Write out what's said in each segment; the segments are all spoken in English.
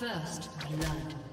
First blood.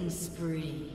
Killing spree.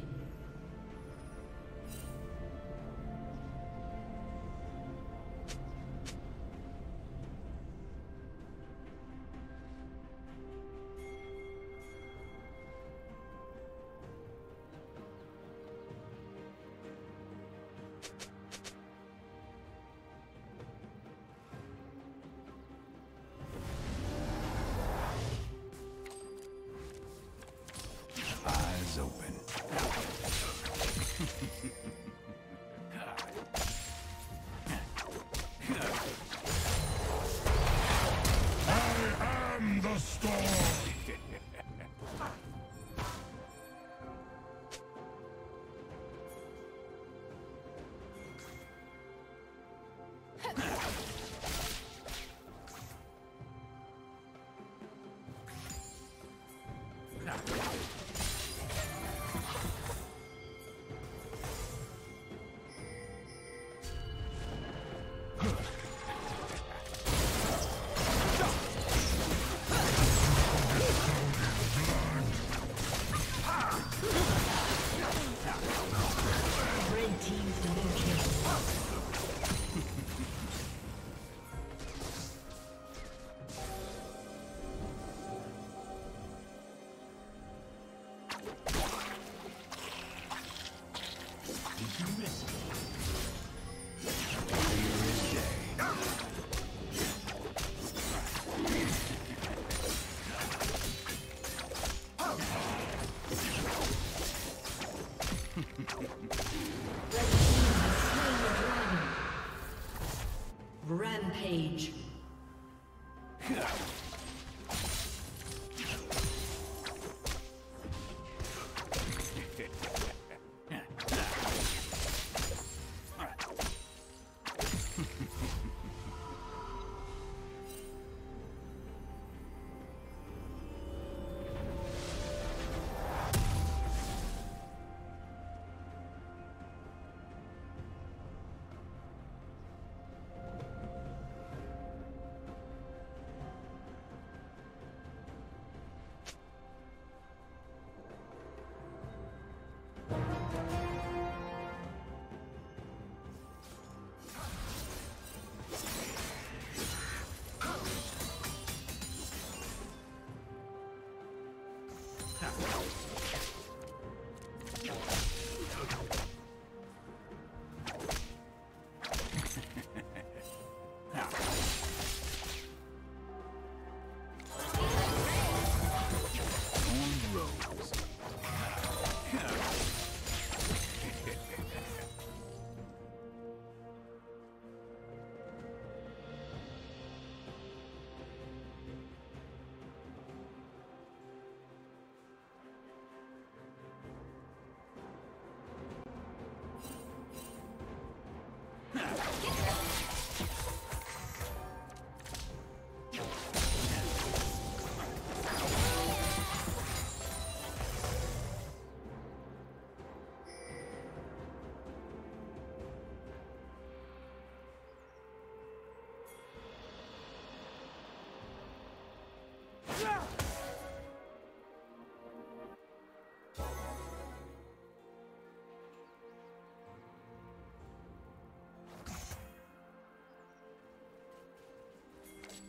Rampage.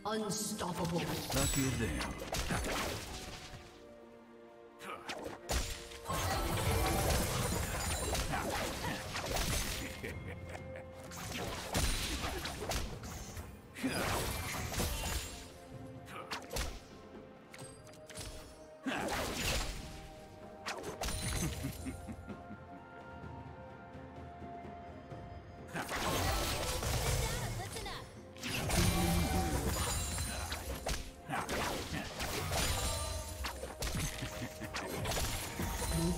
Unstoppable. Lucky them.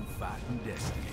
Fighting destiny.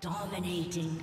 Dominating.